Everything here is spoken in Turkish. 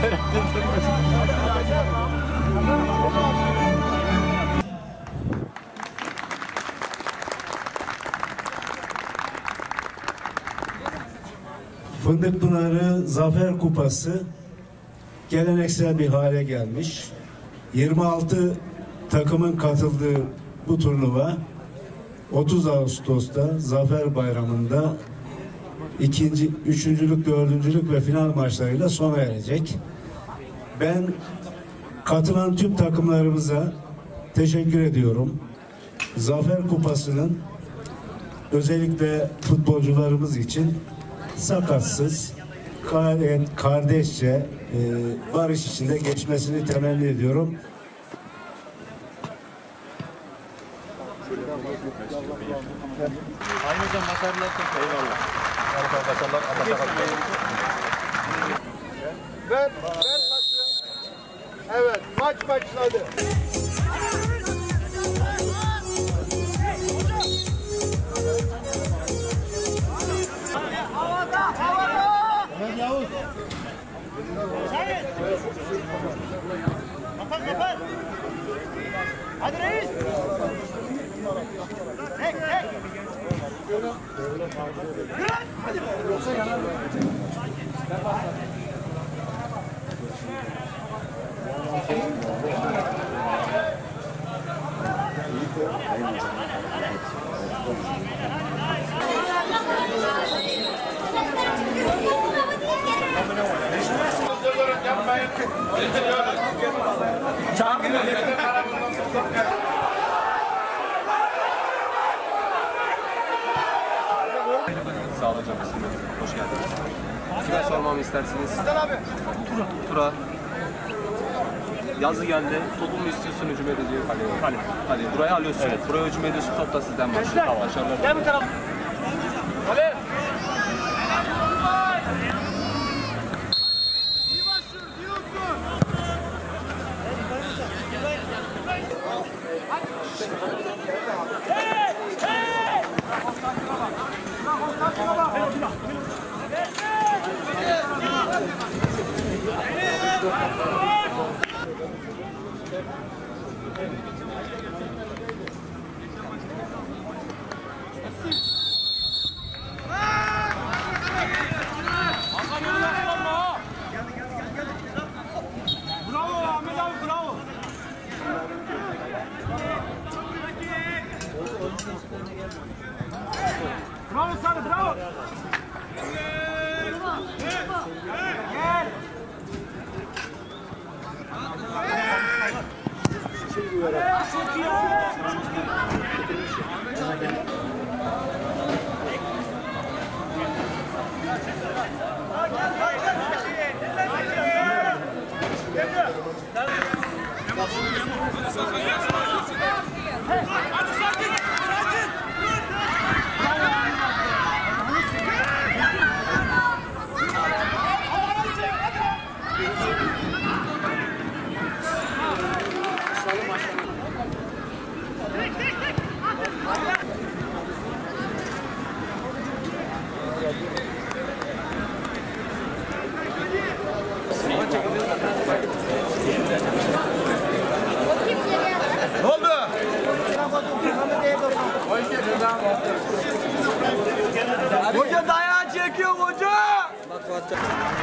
Fındık Fındıkpınarı Zafer Kupası geleneksel bir hale gelmiş. 26 takımın katıldığı bu turnuva 30 Ağustos'ta Zafer Bayramı'nda ikinci, üçüncülük, dördüncülük ve final maçlarıyla sona erecek. Ben katılan tüm takımlarımıza teşekkür ediyorum. Zafer Kupası'nın özellikle futbolcularımız için sakatsız, kardeşçe, e, barış içinde geçmesini temenni ediyorum. Aynı makarnalar çok eyvallah. Başarılar. Allah razı olsun. Ver, ver pası. Evet, maç başladı. Sağ olun hocam. Hoş geldiniz. Kime sormamı istersiniz? Tura. Tura. Yazı geldi. Topu mu istiyorsun hücum ediyor? Hadi. Hadi. Hadi. Buraya alıyorsun. Buraya hücum ediyorsun. Top da sizden başlıyor. Tamam. Başarılar. Gel bu taraf. Bravo sana bravo. Evet. Hadi. 変わっちゃった。